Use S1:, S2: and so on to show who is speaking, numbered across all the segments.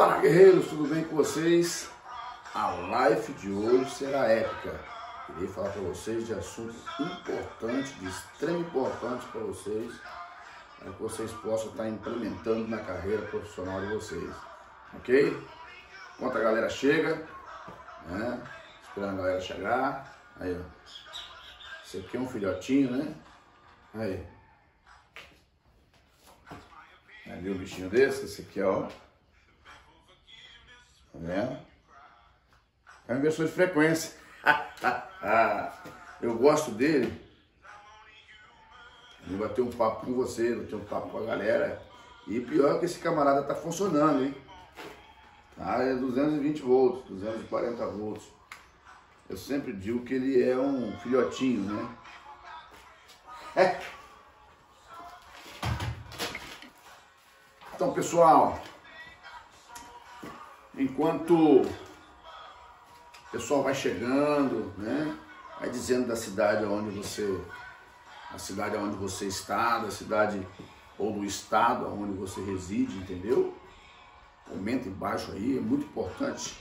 S1: Fala guerreiros, tudo bem com vocês? A live de hoje será épica. Irei falar para vocês de assuntos importantes, de extrema importância para vocês, para que vocês possam estar implementando na carreira profissional de vocês. Ok? Enquanto a galera chega, né? Esperando a galera chegar. Aí, ó. Esse aqui é um filhotinho, né? Aí. Ali um bichinho desse, esse aqui, ó. Tá vendo? É uma inversor de frequência. Eu gosto dele. Ele bater um papo com você, bater um papo com a galera. E pior que esse camarada tá funcionando, hein? Tá, é 220 volts, 240 volts. Eu sempre digo que ele é um filhotinho, né? É. Então, pessoal, enquanto o pessoal vai chegando, né? Vai dizendo da cidade onde você, a cidade onde você está, da cidade ou do estado onde você reside, entendeu? Comenta embaixo aí, é muito importante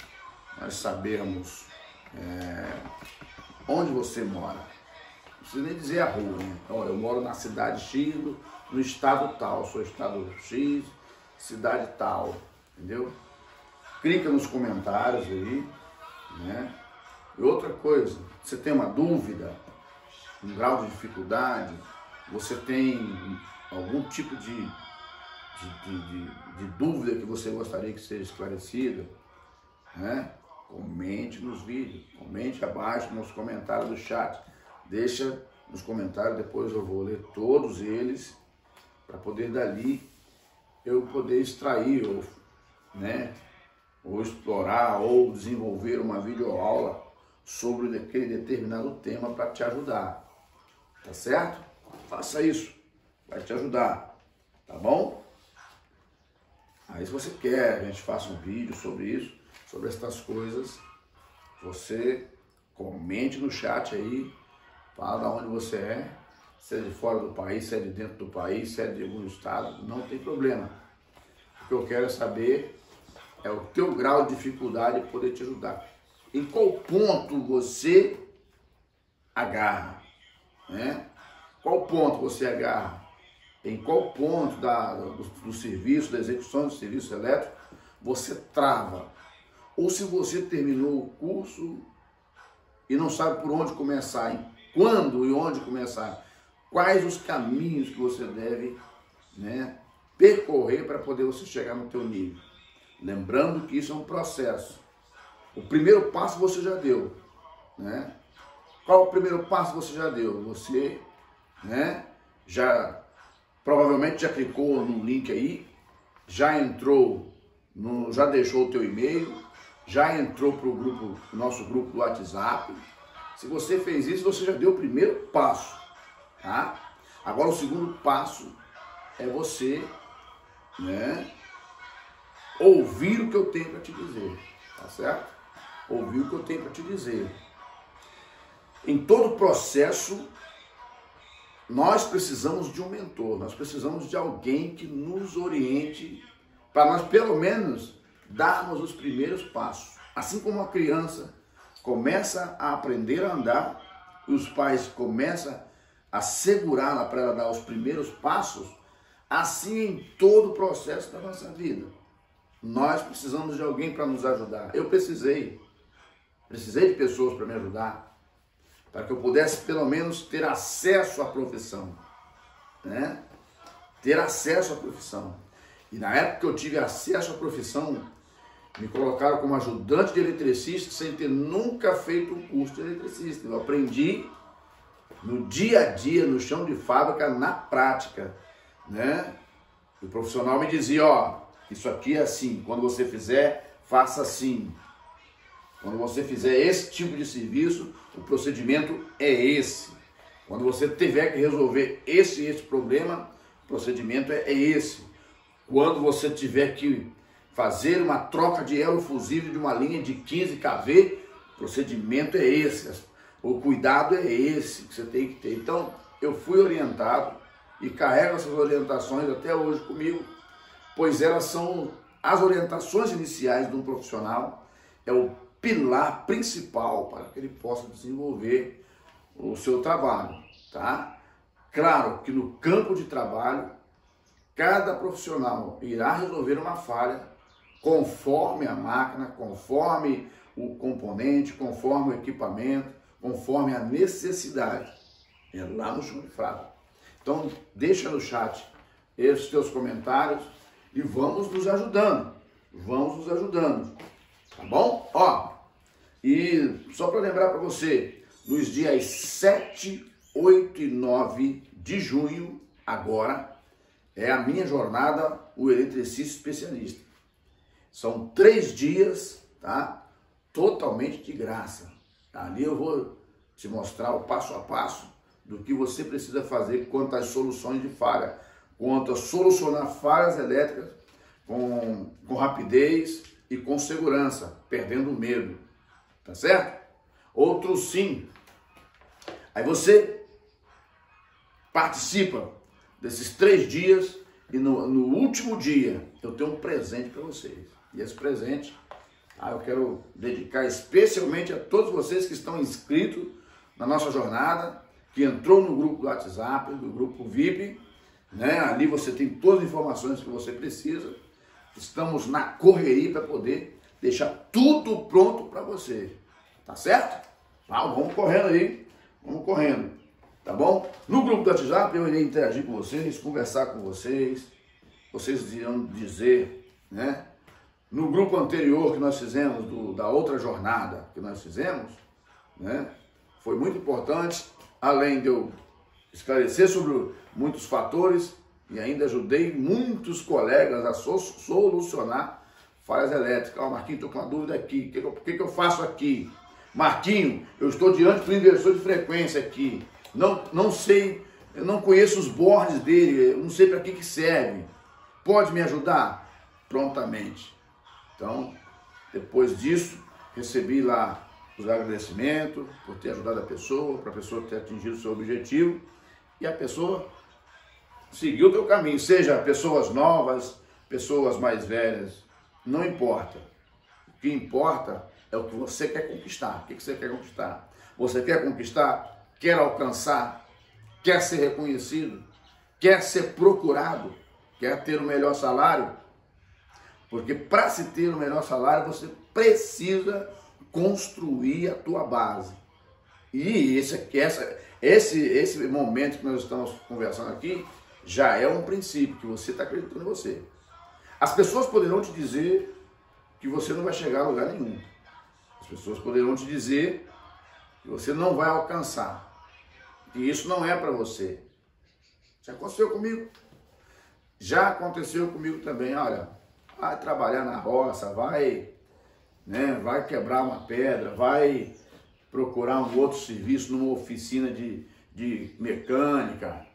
S1: nós sabermos é, onde você mora. Não precisa nem dizer a rua, né? Então, eu moro na cidade X, no estado tal, sou estado X, cidade tal, entendeu? Clica nos comentários aí, né? E outra coisa, você tem uma dúvida, um grau de dificuldade, você tem algum tipo de, de, de, de dúvida que você gostaria que seja esclarecida, né? Comente nos vídeos, comente abaixo nos comentários do chat. Deixa nos comentários, depois eu vou ler todos eles para poder dali eu poder extrair né, ou explorar ou desenvolver uma videoaula sobre aquele determinado tema para te ajudar. Tá certo? Faça isso, vai te ajudar, tá bom? Aí se você quer que a gente faça um vídeo sobre isso, sobre essas coisas, você comente no chat aí, fala de onde você é, se é de fora do país, se é de dentro do país, se é de algum estado, não tem problema. O que eu quero é saber é o teu grau de dificuldade poder te ajudar. Em qual ponto você agarra, né? Qual ponto você agarra? Em qual ponto da, do, do serviço, da execução do serviço elétrico, você trava? Ou se você terminou o curso e não sabe por onde começar, em quando e onde começar, quais os caminhos que você deve né, percorrer para poder você chegar no teu nível. Lembrando que isso é um processo. O primeiro passo você já deu, né? Qual o primeiro passo você já deu? Você, né, já provavelmente já clicou no link aí, já entrou, no, já deixou o teu e-mail, já entrou para o grupo, nosso grupo do WhatsApp. Se você fez isso, você já deu o primeiro passo. Tá? Agora o segundo passo é você né, ouvir o que eu tenho para te dizer. Tá certo? Ouvir o que eu tenho para te dizer. Em todo processo, nós precisamos de um mentor, nós precisamos de alguém que nos oriente para nós, pelo menos, darmos os primeiros passos. Assim como a criança começa a aprender a andar, e os pais começam a segurá-la para ela dar os primeiros passos, assim em todo o processo da nossa vida. Nós precisamos de alguém para nos ajudar. Eu precisei. Precisei de pessoas para me ajudar. Para que eu pudesse pelo menos ter acesso à profissão. Né? Ter acesso à profissão. E na época que eu tive acesso à profissão, me colocaram como ajudante de eletricista sem ter nunca feito um curso de eletricista. Eu aprendi no dia a dia, no chão de fábrica, na prática, né? O profissional me dizia, ó, isso aqui é assim, quando você fizer, faça assim. Quando você fizer esse tipo de serviço, o procedimento é esse. Quando você tiver que resolver esse esse problema, o procedimento é esse. Quando você tiver que fazer uma troca de aerofusível de uma linha de 15 kV, o procedimento é esse. O cuidado é esse que você tem que ter. Então, eu fui orientado e carrego essas orientações até hoje comigo, pois elas são as orientações iniciais de um profissional é o pilar principal para que ele possa desenvolver o seu trabalho, tá? Claro que no campo de trabalho, cada profissional irá resolver uma falha conforme a máquina, conforme o componente, conforme o equipamento, conforme a necessidade. É lá no de fraco. Então, deixa no chat esses teus comentários e vamos nos ajudando. Vamos nos ajudando. Tá bom? Ó, e só para lembrar para você, nos dias 7, 8 e 9 de junho, agora, é a minha jornada, o eletricista especialista. São três dias, tá? Totalmente de graça. Ali eu vou te mostrar o passo a passo do que você precisa fazer quanto às soluções de falha, quanto a solucionar falhas elétricas com, com rapidez e com segurança, perdendo o medo. Tá certo? Outro sim. Aí você participa desses três dias e no, no último dia eu tenho um presente para vocês. E esse presente ah, eu quero dedicar especialmente a todos vocês que estão inscritos na nossa jornada, que entrou no grupo do WhatsApp, do grupo VIP, né? Ali você tem todas as informações que você precisa. Estamos na correria para poder deixar tudo pronto para você. Tá certo? Ah, vamos correndo aí. Vamos correndo. Tá bom? No grupo do WhatsApp eu irei interagir com vocês, conversar com vocês. Vocês irão dizer, né? No grupo anterior que nós fizemos, do, da outra jornada que nós fizemos, né? Foi muito importante, além de eu esclarecer sobre muitos fatores e ainda ajudei muitos colegas a solucionar falhas elétricas. oh, Marquinhos, estou com uma dúvida aqui, o que, que, eu faço aqui? Marquinho, eu estou diante do inversor de frequência aqui, não, não sei, eu não conheço os bordes dele, não sei para que, que serve. Pode me ajudar? Prontamente. Então, depois disso, recebi lá os agradecimentos por ter ajudado a pessoa, para a pessoa ter atingido o seu objetivo e a pessoa seguiu o teu caminho, seja pessoas novas, pessoas mais velhas, não importa. O que importa é o que você quer conquistar. O que você quer conquistar? Você quer conquistar, quer alcançar, quer ser reconhecido, quer ser procurado, quer ter o melhor salário? Porque para se ter o melhor salário, você precisa construir a tua base. E esse, essa, esse, esse momento que nós estamos conversando aqui já é um princípio que você está acreditando em você. As pessoas poderão te dizer que você não vai chegar a lugar nenhum. As pessoas poderão te dizer que você não vai alcançar. E isso não é para você. Já aconteceu comigo. Já aconteceu comigo também. Olha, vai trabalhar na roça, vai né? vai quebrar uma pedra, vai procurar um outro serviço numa oficina de, de mecânica.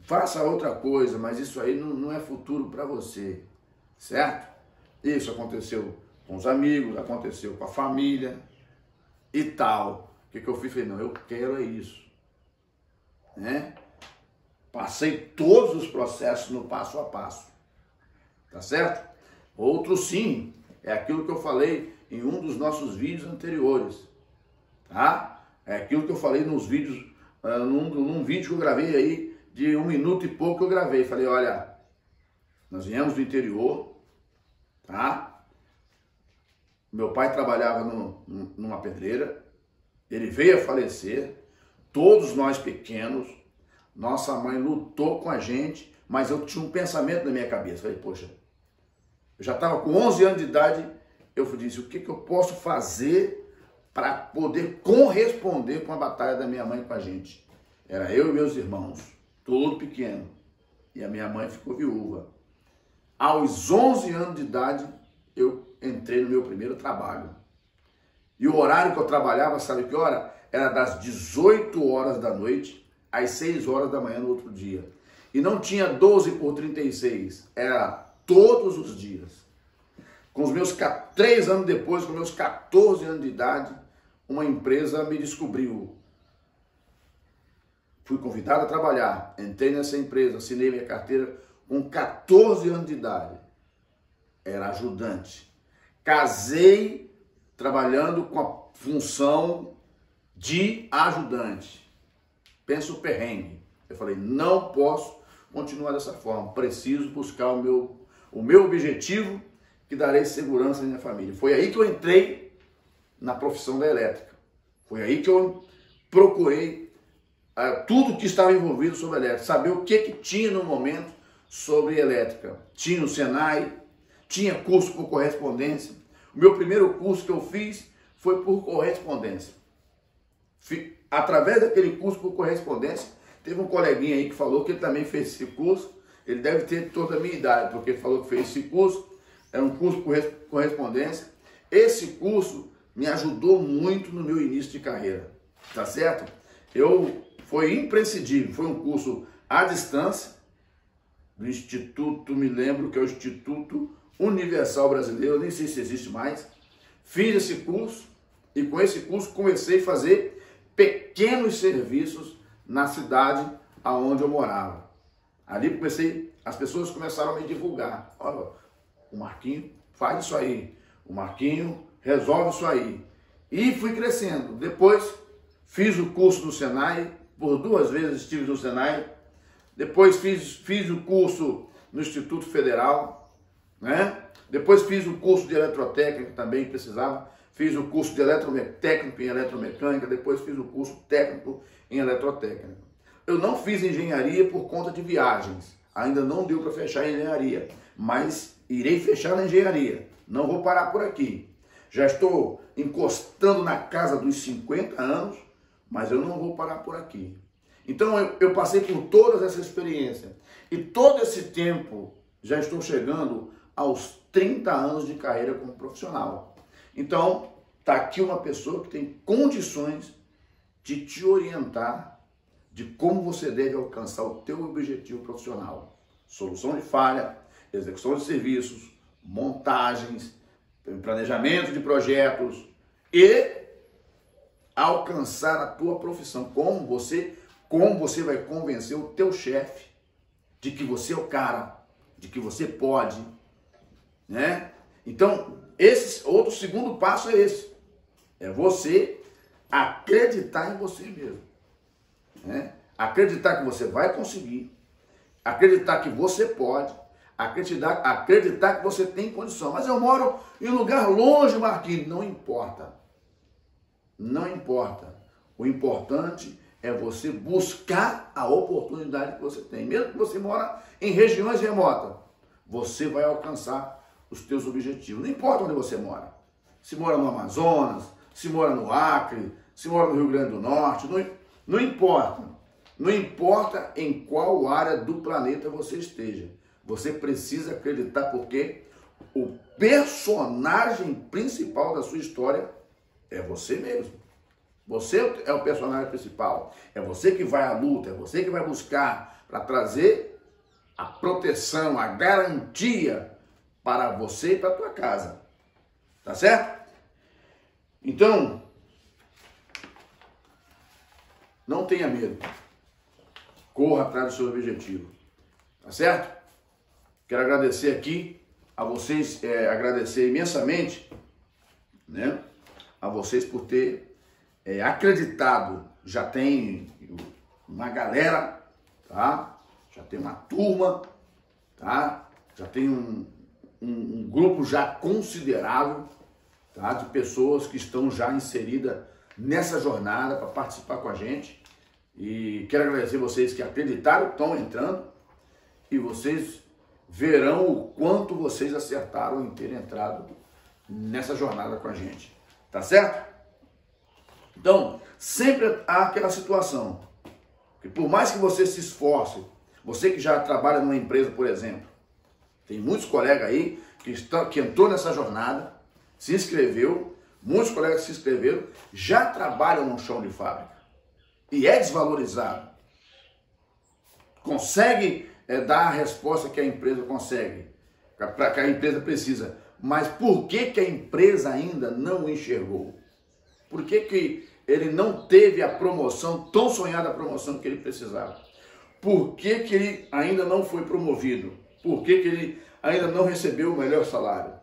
S1: Faça outra coisa, mas isso aí não, não é futuro para você, certo? Isso aconteceu com os amigos, aconteceu com a família e tal. O que, que eu fiz? Falei, não, eu quero é isso. Né? Passei todos os processos no passo a passo. Tá certo? Outro sim, é aquilo que eu falei em um dos nossos vídeos anteriores, tá? É aquilo que eu falei nos vídeos, uh, num, num vídeo que eu gravei aí, de um minuto e pouco eu gravei. Falei, olha, nós viemos do interior, tá? Meu pai trabalhava no, numa pedreira, ele veio a falecer, todos nós pequenos, nossa mãe lutou com a gente, mas eu tinha um pensamento na minha cabeça. Falei, poxa, eu já estava com 11 anos de idade, eu disse, o que, que eu posso fazer para poder corresponder com a batalha da minha mãe com a gente? Era eu e meus irmãos, todo pequeno. E a minha mãe ficou viúva. Aos 11 anos de idade, eu entrei no meu primeiro trabalho. E o horário que eu trabalhava, sabe que hora? Era das 18 horas da noite às 6 horas da manhã no outro dia. E não tinha 12 por 36, era todos os dias. Com os meus três anos depois, com meus 14 anos de idade, uma empresa me descobriu. Fui convidado a trabalhar, entrei nessa empresa, assinei minha carteira com 14 anos de idade. era ajudante. Casei trabalhando com a função de ajudante. Pensa perrengue. Eu falei, não posso continuar dessa forma. Preciso buscar o meu, o meu objetivo que darei segurança à minha família. Foi aí que eu entrei na profissão da elétrica. Foi aí que eu procurei uh, tudo que estava envolvido sobre elétrica, saber o que, que tinha no momento sobre elétrica. Tinha o Senai, tinha curso por correspondência. O meu primeiro curso que eu fiz foi por correspondência. Através daquele curso por correspondência, teve um coleguinha aí que falou que ele também fez esse curso. Ele deve ter toda a minha idade, porque ele falou que fez esse curso. Era um curso por correspondência. Esse curso me ajudou muito no meu início de carreira, tá certo? Eu foi imprescindível, foi um curso à distância do Instituto, me lembro que é o Instituto Universal Brasileiro, nem sei se existe mais. Fiz esse curso e com esse curso comecei a fazer pequenos serviços na cidade aonde eu morava. Ali comecei, as pessoas começaram a me divulgar. Olha, o Marquinho faz isso aí, o Marquinho resolve isso aí. E fui crescendo. Depois fiz o curso no Senai, por duas vezes estive no Senai. Depois fiz, fiz o curso no Instituto Federal, né? Depois fiz o curso de eletrotécnica, também precisava. Fiz o curso de eletrotécnico em eletromecânica, depois fiz o curso técnico em eletrotécnica. Eu não fiz engenharia por conta de viagens. Ainda não deu para fechar a engenharia, mas irei fechar na engenharia. Não vou parar por aqui. Já estou encostando na casa dos 50 anos, mas eu não vou parar por aqui. Então eu, eu passei por todas essas experiências. E todo esse tempo já estou chegando aos 30 anos de carreira como profissional. Então, está aqui uma pessoa que tem condições de te orientar de como você deve alcançar o teu objetivo profissional. Solução de falha, execução de serviços, montagens, planejamento de projetos e alcançar a tua profissão. Como você, como você vai convencer o teu chefe de que você é o cara, de que você pode, né? Então, esse outro segundo passo é esse. É você acreditar em você mesmo. Né? Acreditar que você vai conseguir, acreditar que você pode acreditar, acreditar que você tem condição. Mas eu moro em lugar longe, Marquinhos. Não importa. Não importa. O importante é você buscar a oportunidade que você tem. Mesmo que você mora em regiões remotas, você vai alcançar os teus objetivos. Não importa onde você mora. Se mora no Amazonas, se mora no Acre, se mora no Rio Grande do Norte, não, não importa. Não importa em qual área do planeta você esteja. Você precisa acreditar porque o personagem principal da sua história é você mesmo. Você é o personagem principal. É você que vai à luta, é você que vai buscar para trazer a proteção, a garantia para você e para tua casa. Tá certo? Então, não tenha medo. Corra atrás do seu objetivo. Tá certo? Quero agradecer aqui a vocês, é, agradecer imensamente, né, a vocês por ter é, acreditado. Já tem uma galera, tá? Já tem uma turma, tá? Já tem um, um, um grupo já considerável, tá? De pessoas que estão já inseridas nessa jornada para participar com a gente. E quero agradecer vocês que acreditaram, estão entrando e vocês verão o quanto vocês acertaram em ter entrado nessa jornada com a gente. Tá certo? Então, sempre há aquela situação que por mais que você se esforce, você que já trabalha numa empresa, por exemplo, tem muitos colegas aí que, estão, que entrou nessa jornada, se inscreveu, muitos colegas se inscreveram, já trabalham no chão de fábrica e é desvalorizado. Consegue é, dar a resposta que a empresa consegue, para que a empresa precisa. Mas por que, que a empresa ainda não enxergou? Por que, que ele não teve a promoção, tão sonhada promoção que ele precisava? Por que, que ele ainda não foi promovido? Por que, que ele ainda não recebeu o melhor salário.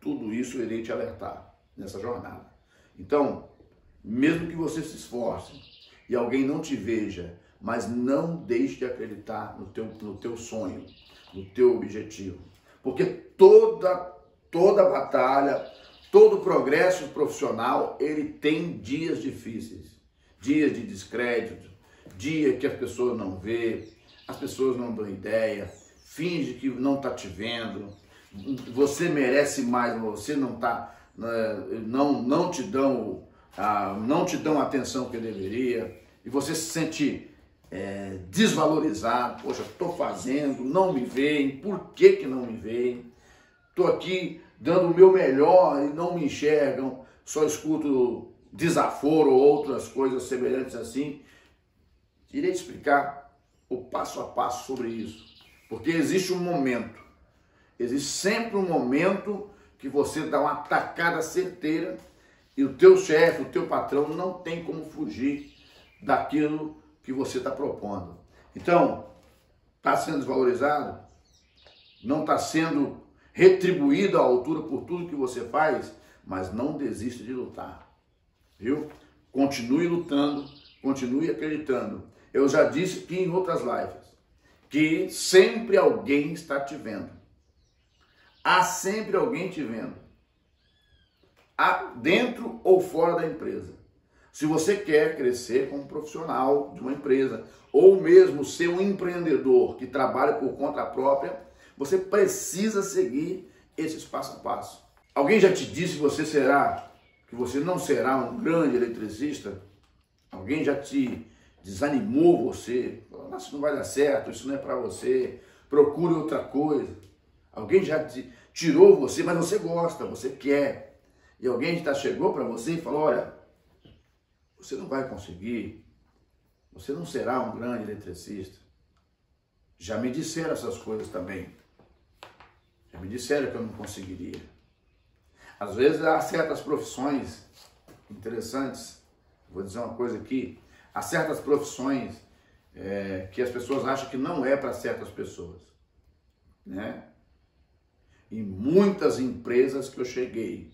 S1: Tudo isso irei te alertar nessa jornada. Então, mesmo que você se esforce e alguém não te veja, mas não deixe de acreditar no teu, no teu sonho, no teu objetivo. Porque toda, toda batalha, todo progresso profissional, ele tem dias difíceis, dias de descrédito, dia que as pessoas não vê, as pessoas não dão ideia, finge que não está te vendo, você merece mais, você não tá, né, não, não te dão, não te dão a atenção que deveria, e você se sente é, desvalorizado, poxa, estou fazendo, não me veem, por que, que não me veem? Estou aqui dando o meu melhor e não me enxergam, só escuto desaforo ou outras coisas semelhantes assim. Irei explicar o passo a passo sobre isso, porque existe um momento, existe sempre um momento que você dá uma tacada certeira e o teu chefe, o teu patrão não tem como fugir daquilo que você está propondo. Então, está sendo desvalorizado? Não está sendo retribuído à altura por tudo que você faz? Mas não desista de lutar, viu? Continue lutando, continue acreditando. Eu já disse aqui em outras lives que sempre alguém está te vendo. Há sempre alguém te vendo. Há dentro ou fora da empresa. Se você quer crescer como profissional de uma empresa, ou mesmo ser um empreendedor que trabalha por conta própria, você precisa seguir esses passo a passo. Alguém já te disse que você será, que você não será um grande eletricista? Alguém já te desanimou você? Falou, isso não vai dar certo, isso não é para você, procure outra coisa. Alguém já te tirou você, mas você gosta, você quer. E alguém já chegou para você e falou, olha, você não vai conseguir. Você não será um grande eletricista. Já me disseram essas coisas também. Já me disseram que eu não conseguiria. Às vezes há certas profissões interessantes. Vou dizer uma coisa aqui. Há certas profissões é, que as pessoas acham que não é para certas pessoas. Né? Em muitas empresas que eu cheguei,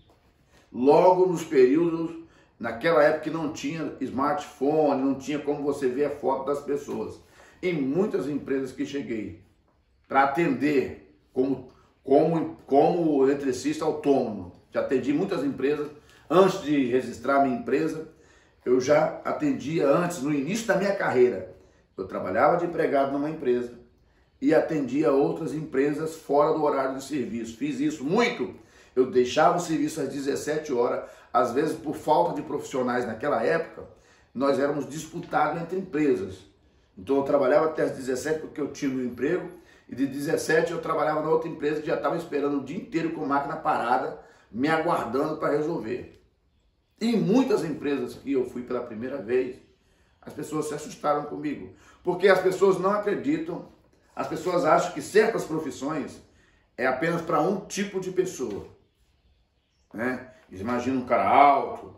S1: logo nos períodos Naquela época que não tinha smartphone, não tinha como você ver a foto das pessoas. Em muitas empresas que cheguei para atender como, como, como eletricista autônomo, já atendi muitas empresas. Antes de registrar minha empresa, eu já atendia antes, no início da minha carreira. Eu trabalhava de empregado numa empresa e atendia outras empresas fora do horário de serviço. Fiz isso muito. Eu deixava o serviço às 17 horas, às vezes por falta de profissionais naquela época, nós éramos disputados entre empresas. Então eu trabalhava até as 17 porque eu tinha meu emprego, e de 17 eu trabalhava na outra empresa que já estava esperando o dia inteiro com máquina parada, me aguardando para resolver. E em muitas empresas que eu fui pela primeira vez, as pessoas se assustaram comigo, porque as pessoas não acreditam, as pessoas acham que certas profissões é apenas para um tipo de pessoa. Né? Imagina um cara alto,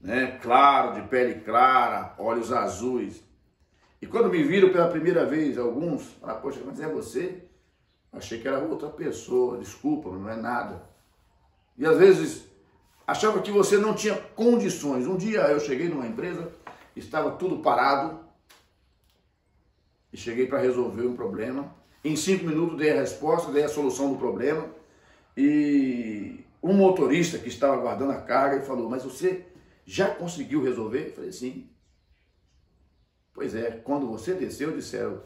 S1: né? claro, de pele clara, olhos azuis. E quando me viram pela primeira vez, alguns, falaram, poxa, mas é você? Achei que era outra pessoa, desculpa, não é nada. E às vezes achava que você não tinha condições. Um dia eu cheguei numa empresa, estava tudo parado, e cheguei para resolver um problema. Em cinco minutos dei a resposta, dei a solução do problema. E um motorista que estava guardando a carga e falou: Mas você já conseguiu resolver? Eu falei: Sim. Pois é, quando você desceu, disseram: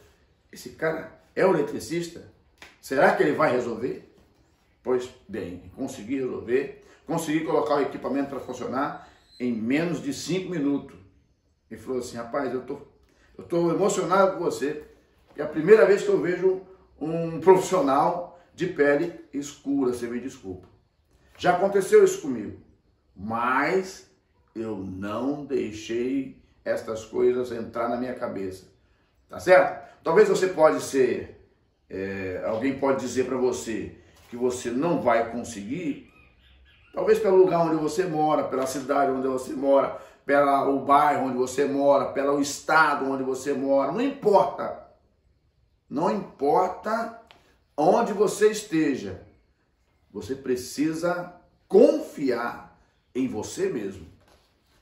S1: Esse cara é o eletricista? Será que ele vai resolver? Pois bem, consegui resolver, consegui colocar o equipamento para funcionar em menos de cinco minutos. Ele falou assim: Rapaz, eu tô, estou tô emocionado com você, é a primeira vez que eu vejo um profissional de pele escura, você me desculpa. Já aconteceu isso comigo, mas eu não deixei estas coisas entrar na minha cabeça, tá certo? Talvez você pode ser, é, alguém pode dizer para você que você não vai conseguir, talvez pelo lugar onde você mora, pela cidade onde você mora, pelo bairro onde você mora, pelo estado onde você mora, não importa. Não importa onde você esteja, você precisa confiar em você mesmo.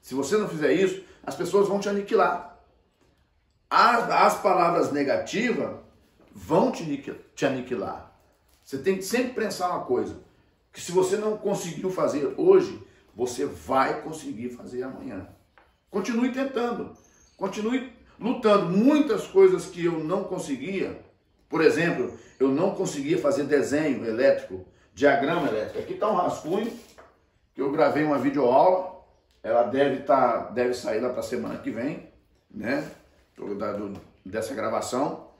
S1: Se você não fizer isso, as pessoas vão te aniquilar. As, as palavras negativas vão te, te aniquilar. Você tem que sempre pensar uma coisa: que se você não conseguiu fazer hoje, você vai conseguir fazer amanhã. Continue tentando, continue lutando. Muitas coisas que eu não conseguia, por exemplo, eu não conseguia fazer desenho elétrico, diagrama elétrico. Aqui está um rascunho que eu gravei uma videoaula. Ela deve tá, deve sair lá para a semana que vem, né? Dessa gravação.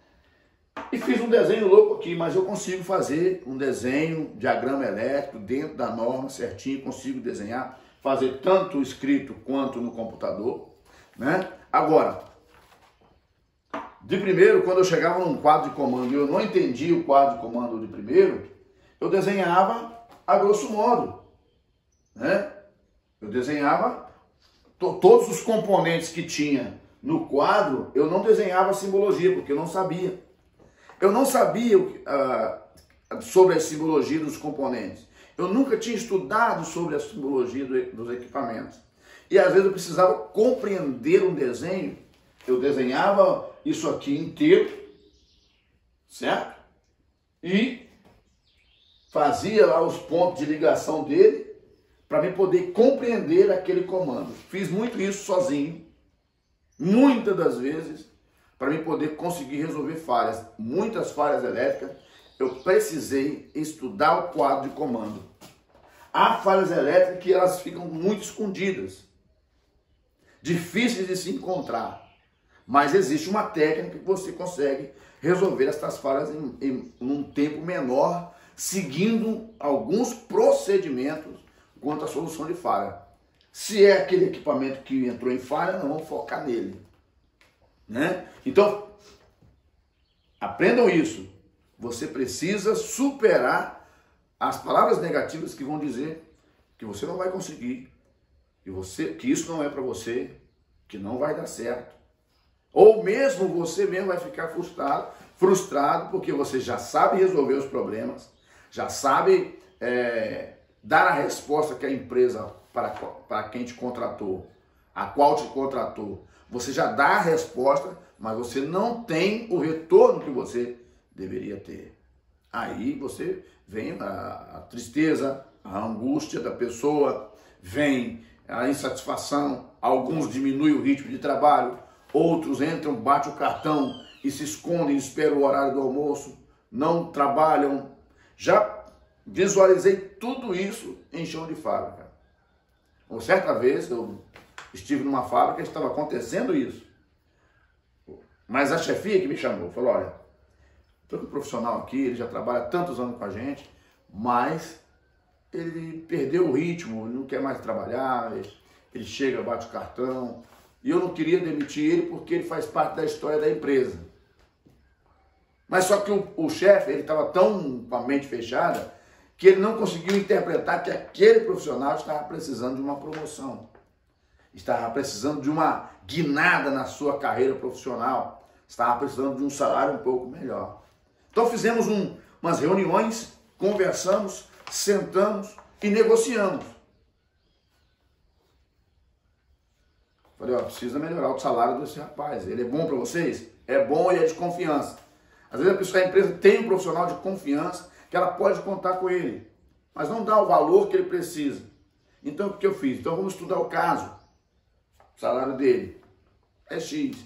S1: E fiz um desenho louco aqui, mas eu consigo fazer um desenho, diagrama elétrico, dentro da norma certinho, consigo desenhar, fazer tanto escrito quanto no computador, né? Agora, de primeiro, quando eu chegava num quadro de comando e eu não entendia o quadro de comando de primeiro, eu desenhava a grosso modo, né? Eu desenhava to todos os componentes que tinha no quadro, eu não desenhava simbologia, porque eu não sabia. Eu não sabia uh, sobre a simbologia dos componentes. Eu nunca tinha estudado sobre a simbologia do, dos equipamentos. E às vezes eu precisava compreender um desenho. Eu desenhava isso aqui inteiro, certo? E fazia lá os pontos de ligação dele para me poder compreender aquele comando. Fiz muito isso sozinho, muitas das vezes, para mim poder conseguir resolver falhas, muitas falhas elétricas, eu precisei estudar o quadro de comando. Há falhas elétricas que elas ficam muito escondidas, difíceis de se encontrar, mas existe uma técnica que você consegue resolver essas falhas em, em um tempo menor, seguindo alguns procedimentos quanto à solução de falha. Se é aquele equipamento que entrou em falha, não vamos focar nele. Né? Então, aprendam isso. Você precisa superar as palavras negativas que vão dizer que você não vai conseguir, que, você, que isso não é para você, que não vai dar certo. Ou mesmo você mesmo vai ficar frustrado, frustrado porque você já sabe resolver os problemas, já sabe é, dar a resposta que a empresa para, para quem te contratou, a qual te contratou, você já dá a resposta, mas você não tem o retorno que você deveria ter. Aí você vem a, a tristeza, a angústia da pessoa, vem a insatisfação, alguns diminuem o ritmo de trabalho, outros entram, batem o cartão e se escondem, esperam o horário do almoço, não trabalham. Já visualizei tudo isso em chão de fábrica. Uma certa vez eu estive numa fábrica e estava acontecendo isso. Mas a chefia que me chamou falou: olha, todo profissional aqui, ele já trabalha tantos anos com a gente, mas ele perdeu o ritmo, não quer mais trabalhar, ele chega, bate o cartão. E eu não queria demitir ele porque ele faz parte da história da empresa. Mas só que o, o chefe, ele estava tão com a mente fechada que ele não conseguiu interpretar que aquele profissional estava precisando de uma promoção estava precisando de uma guinada na sua carreira profissional, estava precisando de um salário um pouco melhor. Então fizemos um, umas reuniões, conversamos, sentamos e negociamos. Falei, ó, precisa melhorar o salário desse rapaz. Ele é bom para vocês? É bom e é de confiança. Às vezes a pessoa, a empresa tem um profissional de confiança que ela pode contar com ele, mas não dá o valor que ele precisa. Então o que eu fiz? Então vamos estudar o caso salário dele é X.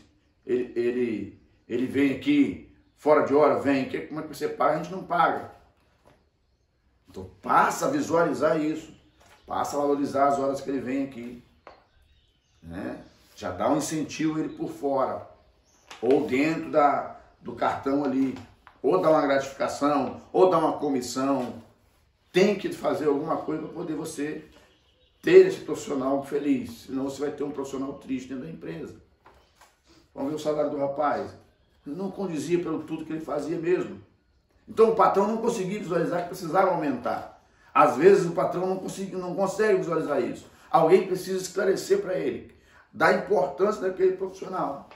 S1: Ele, ele, ele vem aqui fora de hora, vem, que, como é que você paga? A gente não paga. Então passa a visualizar isso. Passa a valorizar as horas que ele vem aqui. Né? Já dá um incentivo ele por fora. Ou dentro da, do cartão ali. Ou dá uma gratificação, ou dá uma comissão. Tem que fazer alguma coisa para poder você ter esse profissional feliz, senão você vai ter um profissional triste dentro da empresa. Vamos ver o salário do rapaz. Não condizia pelo tudo que ele fazia mesmo. Então o patrão não conseguia visualizar que precisava aumentar. Às vezes o patrão não, consegue, não consegue visualizar isso. Alguém precisa esclarecer para ele da importância daquele profissional.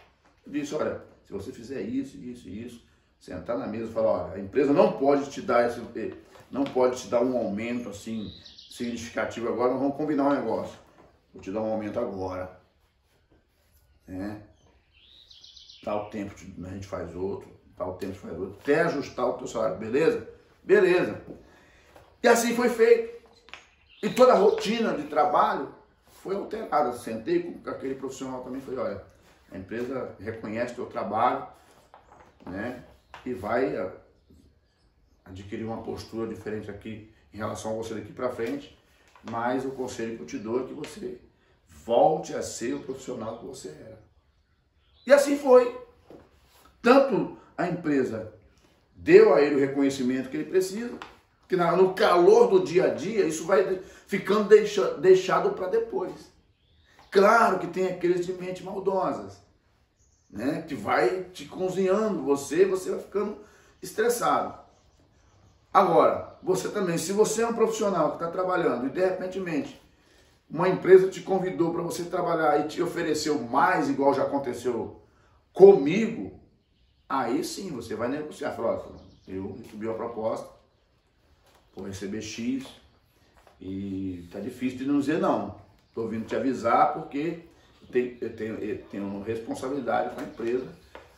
S1: Disse, olha, se você fizer isso, isso e isso, sentar na mesa e falar, olha, a empresa não pode te dar esse, não pode te dar um aumento assim significativo agora, nós vamos combinar um negócio. Vou te dar um aumento agora. Né? Tal tempo a gente faz outro, tal tempo faz outro, até ajustar o teu salário, beleza? Beleza. E assim foi feito. E toda a rotina de trabalho foi alterada. Sentei com aquele profissional também e falei, olha, a empresa reconhece o teu trabalho, né? E vai ah, adquirir uma postura diferente aqui em relação a você daqui para frente, mas o conselho que eu te dou é que você volte a ser o profissional que você era. E assim foi. Tanto a empresa deu a ele o reconhecimento que ele precisa, que no calor do dia a dia isso vai ficando deixado para depois. Claro que tem aqueles de mente maldosas, né? Que vai te cozinhando você, você vai ficando estressado. Agora, você também, se você é um profissional que está trabalhando e de repente uma empresa te convidou para você trabalhar e te ofereceu mais, igual já aconteceu comigo, aí sim você vai negociar. Fala, eu recebi uma proposta, vou receber X e tá difícil de não dizer não. Estou vindo te avisar porque eu tenho, eu tenho responsabilidade com a empresa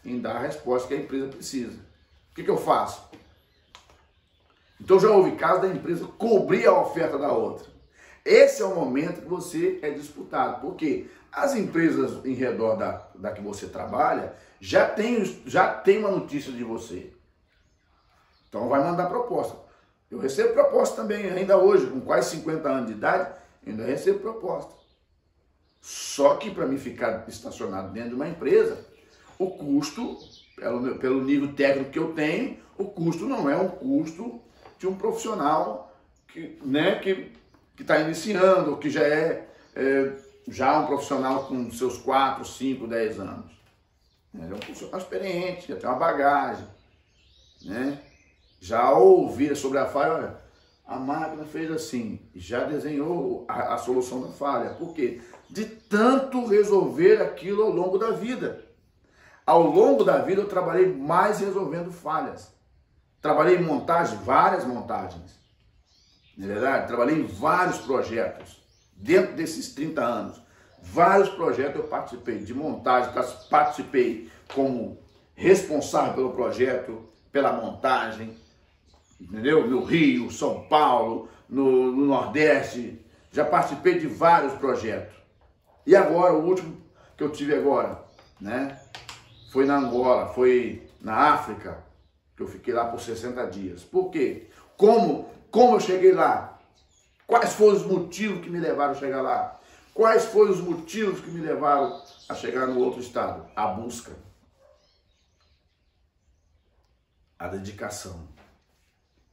S1: em dar a resposta que a empresa precisa. O que, que eu faço? Então já houve caso da empresa cobrir a oferta da outra. Esse é o momento que você é disputado, porque as empresas em redor da, da que você trabalha já tem, já tem uma notícia de você. Então vai mandar proposta. Eu recebo proposta também, ainda hoje, com quase 50 anos de idade, ainda recebo proposta. Só que para mim ficar estacionado dentro de uma empresa, o custo, pelo, pelo nível técnico que eu tenho, o custo não é um custo de um profissional que né, que está iniciando, que já é, é, já um profissional com seus 4, 5, 10 anos. É um profissional experiente, já tem uma bagagem. Né? Já ouvir sobre a falha, olha, a máquina fez assim, já desenhou a, a solução da falha. Por quê? De tanto resolver aquilo ao longo da vida. Ao longo da vida eu trabalhei mais resolvendo falhas. Trabalhei em montagem, várias montagens. Não é verdade? Trabalhei em vários projetos. Dentro desses 30 anos. Vários projetos eu participei de montagem, participei como responsável pelo projeto, pela montagem, entendeu? No Rio, São Paulo, no, no Nordeste. Já participei de vários projetos. E agora, o último que eu tive agora, né? Foi na Angola, foi na África, que eu fiquei lá por 60 dias. Por quê? Como, como eu cheguei lá? Quais foram os motivos que me levaram a chegar lá? Quais foram os motivos que me levaram a chegar no outro estado? A busca. A dedicação.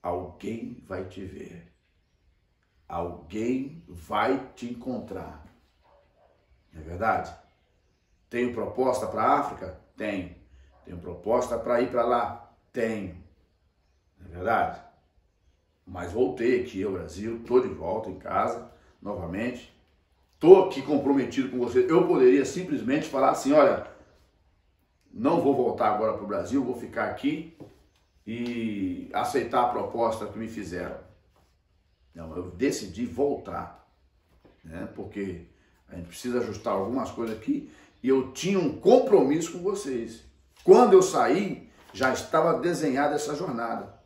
S1: Alguém vai te ver. Alguém vai te encontrar. Não é verdade? Tenho proposta para a África? Tenho. Tenho proposta para ir para lá? Tenho. Não é verdade? Mas voltei aqui ao Brasil, estou de volta em casa, novamente. Estou aqui comprometido com você. Eu poderia simplesmente falar assim, olha, não vou voltar agora para o Brasil, vou ficar aqui e aceitar a proposta que me fizeram. Não, eu decidi voltar, né? porque a gente precisa ajustar algumas coisas aqui e eu tinha um compromisso com vocês. Quando eu saí, já estava desenhada essa jornada,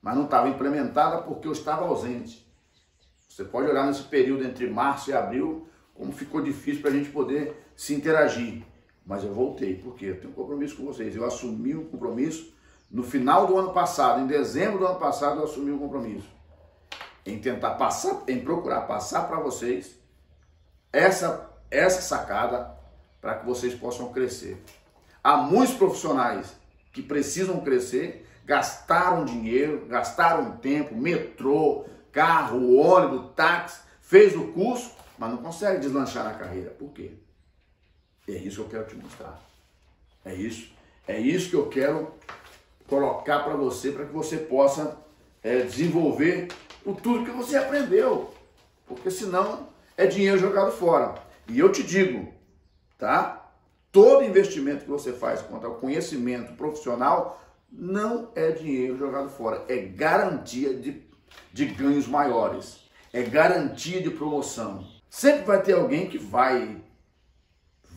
S1: mas não estava implementada porque eu estava ausente. Você pode olhar nesse período entre março e abril como ficou difícil para a gente poder se interagir. Mas eu voltei, porque eu tenho um compromisso com vocês. Eu assumi um compromisso no final do ano passado, em dezembro do ano passado, eu assumi um compromisso em tentar passar, em procurar passar para vocês essa, essa sacada para que vocês possam crescer. Há muitos profissionais que precisam crescer, gastaram dinheiro, gastaram tempo, metrô, carro, ônibus, táxi, fez o curso, mas não consegue deslanchar na carreira. Por quê? É isso que eu quero te mostrar. É isso. É isso que eu quero colocar para você, para que você possa é, desenvolver o tudo que você aprendeu. Porque senão é dinheiro jogado fora. E eu te digo, tá? todo investimento que você faz quanto ao conhecimento profissional não é dinheiro jogado fora, é garantia de, de ganhos maiores, é garantia de promoção. Sempre vai ter alguém que vai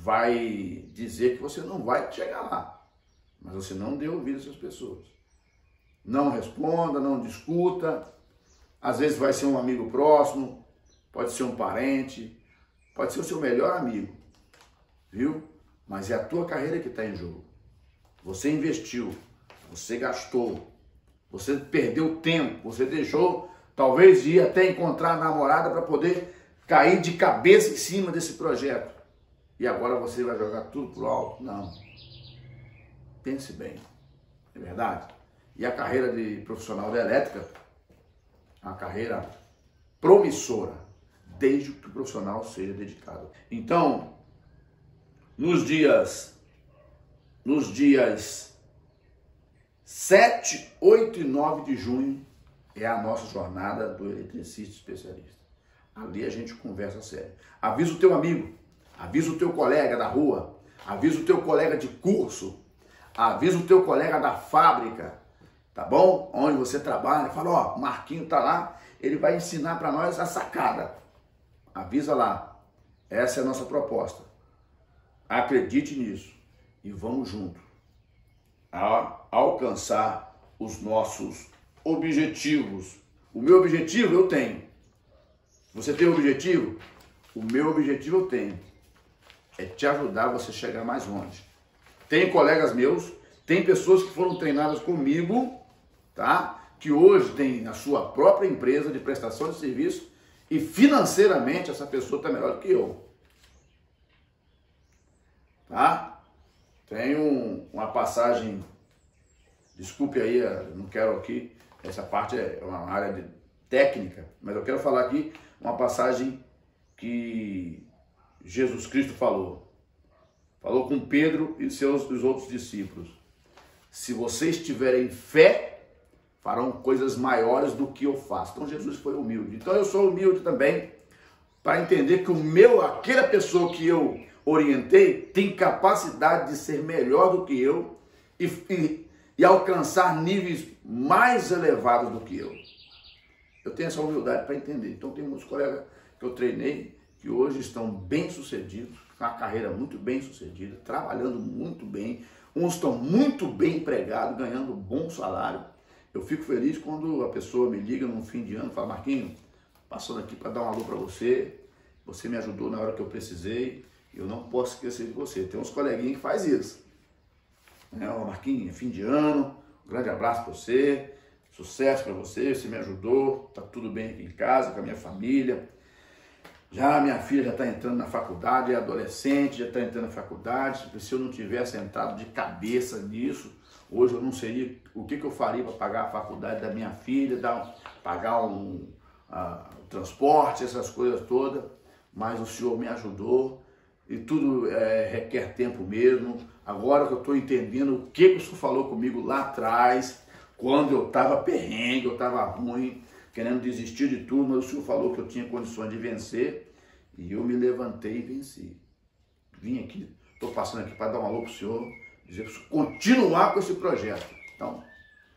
S1: vai dizer que você não vai chegar lá, mas você não deu ouvido a essas pessoas. Não responda, não discuta. Às vezes vai ser um amigo próximo, pode ser um parente, pode ser o seu melhor amigo, viu? Mas é a tua carreira que está em jogo. Você investiu, você gastou, você perdeu tempo, você deixou talvez ir até encontrar a namorada para poder cair de cabeça em cima desse projeto. E agora você vai jogar tudo pro alto? Não. Pense bem. É verdade? E a carreira de profissional da elétrica, uma carreira promissora, desde que o profissional seja dedicado. Então, nos dias nos dias 7, 8 e 9 de junho é a nossa jornada do eletricista especialista. Ali a gente conversa sério. Avisa o teu amigo, avisa o teu colega da rua, avisa o teu colega de curso, avisa o teu colega da fábrica, tá bom? Onde você trabalha, fala, ó, o Marquinho tá lá, ele vai ensinar para nós a sacada. Avisa lá. Essa é a nossa proposta. Acredite nisso e vamos junto a alcançar os nossos objetivos. O meu objetivo eu tenho. Você tem um objetivo? O meu objetivo eu tenho. É te ajudar você chegar mais longe. Tem colegas meus, tem pessoas que foram treinadas comigo, tá? Que hoje tem a sua própria empresa de prestação de serviço e financeiramente essa pessoa está melhor do que eu. Tá? Tem um, uma passagem, desculpe aí, não quero aqui, essa parte é uma área de técnica, mas eu quero falar aqui uma passagem que Jesus Cristo falou. Falou com Pedro e seus os outros discípulos. Se vocês tiverem fé, farão coisas maiores do que eu faço. Então Jesus foi humilde. Então eu sou humilde também para entender que o meu, aquela pessoa que eu orientei, tem capacidade de ser melhor do que eu e, e, e alcançar níveis mais elevados do que eu. Eu tenho essa humildade para entender. Então tem muitos colegas que eu treinei que hoje estão bem sucedidos, uma carreira muito bem sucedida, trabalhando muito bem, uns estão muito bem empregados, ganhando bom salário. Eu fico feliz quando a pessoa me liga no fim de ano e fala, Marquinho, passando aqui para dar um alô para você, você me ajudou na hora que eu precisei, eu não posso esquecer de você. Tem uns coleguinhas que faz isso. Né? Ô Marquinhos, fim de ano, um grande abraço para você, sucesso para você, você me ajudou, tá tudo bem aqui em casa, com a minha família. Já minha filha já está entrando na faculdade, é adolescente, já está entrando na faculdade. Se eu não tivesse entrado de cabeça nisso, hoje eu não seria o que, que eu faria para pagar a faculdade da minha filha, dar, pagar um uh, transporte, essas coisas todas. Mas o Senhor me ajudou e tudo é, requer tempo mesmo. Agora que eu estou entendendo o que, que o Senhor falou comigo lá atrás, quando eu estava perrengue, eu estava ruim, querendo desistir de tudo, mas o Senhor falou que eu tinha condições de vencer e eu me levantei e venci. Vim aqui, estou passando aqui para dar um alô para o Senhor, dizer para continuar com esse projeto. Então,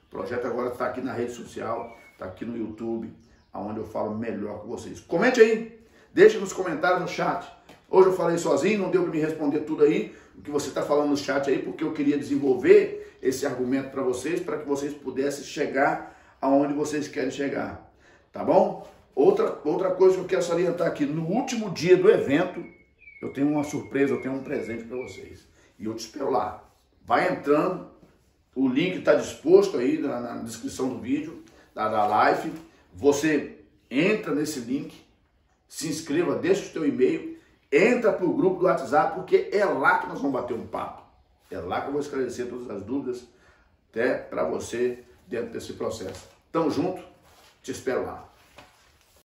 S1: o projeto agora está aqui na rede social, está aqui no YouTube, onde eu falo melhor com vocês. Comente aí, deixe nos comentários no chat. Hoje eu falei sozinho, não deu para me responder tudo aí, o que você está falando no chat aí, porque eu queria desenvolver esse argumento para vocês, para que vocês pudessem chegar aonde vocês querem chegar. Tá bom? Outra, outra coisa que eu quero salientar aqui, no último dia do evento, eu tenho uma surpresa, eu tenho um presente para vocês. E eu te espero lá. Vai entrando, o link está disposto aí na, na, descrição do vídeo, da, da live. Você entra nesse link, se inscreva, deixa o seu e-mail entra para o grupo do WhatsApp, porque é lá que nós vamos bater um papo. É lá que eu vou esclarecer todas as dúvidas até para você dentro desse processo. Tamo junto, te espero lá.